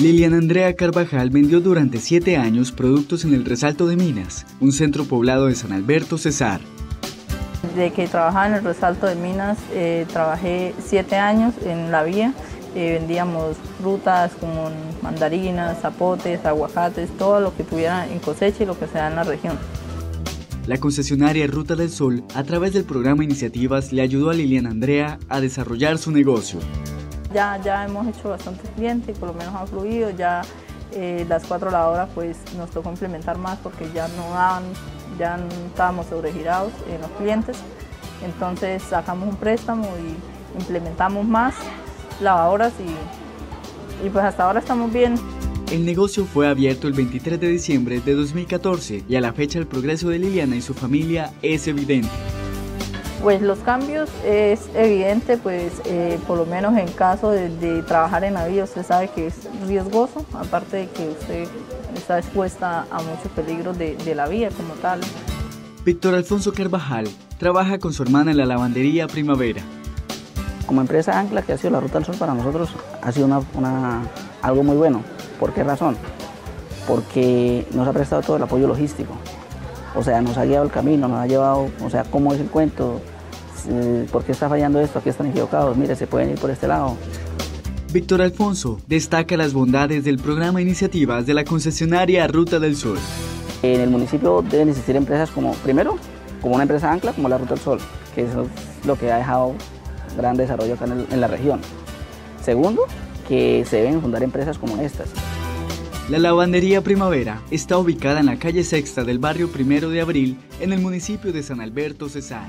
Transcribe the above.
Liliana Andrea Carvajal vendió durante siete años productos en el Resalto de Minas, un centro poblado de San Alberto, Cesar. De que trabajaba en el Resalto de Minas, eh, trabajé siete años en la vía. Eh, vendíamos frutas como mandarinas, zapotes, aguacates, todo lo que tuviera en cosecha y lo que sea en la región. La concesionaria Ruta del Sol, a través del programa Iniciativas, le ayudó a Liliana Andrea a desarrollar su negocio. Ya, ya hemos hecho bastantes clientes, por lo menos ha fluido, ya eh, las cuatro lavadoras pues nos tocó implementar más porque ya no daban, ya estábamos sobregirados en los clientes, entonces sacamos un préstamo y implementamos más lavadoras y, y pues hasta ahora estamos bien. El negocio fue abierto el 23 de diciembre de 2014 y a la fecha el progreso de Liliana y su familia es evidente. Pues los cambios es evidente, pues eh, por lo menos en caso de, trabajar en navío usted sabe que es riesgoso, aparte de que usted está expuesta a muchos peligros de, la vía como tal. Víctor Alfonso Carvajal trabaja con su hermana en la lavandería Primavera. Como empresa Ancla, que ha sido la Ruta del Sol para nosotros, ha sido una, algo muy bueno. ¿Por qué razón? Porque nos ha prestado todo el apoyo logístico. O sea, nos ha guiado el camino, nos ha llevado, o sea, cómo es el cuento, por qué está fallando esto, aquí están equivocados, mire, se pueden ir por este lado. Víctor Alfonso destaca las bondades del programa Iniciativas de la concesionaria Ruta del Sol. En el municipio deben existir empresas como, primero, como una empresa ancla como la Ruta del Sol, que es lo que ha dejado gran desarrollo acá en, en la región. Segundo, que se deben fundar empresas como estas. La lavandería Primavera está ubicada en la calle Sexta del barrio Primero de Abril, en el municipio de San Alberto, Cesar.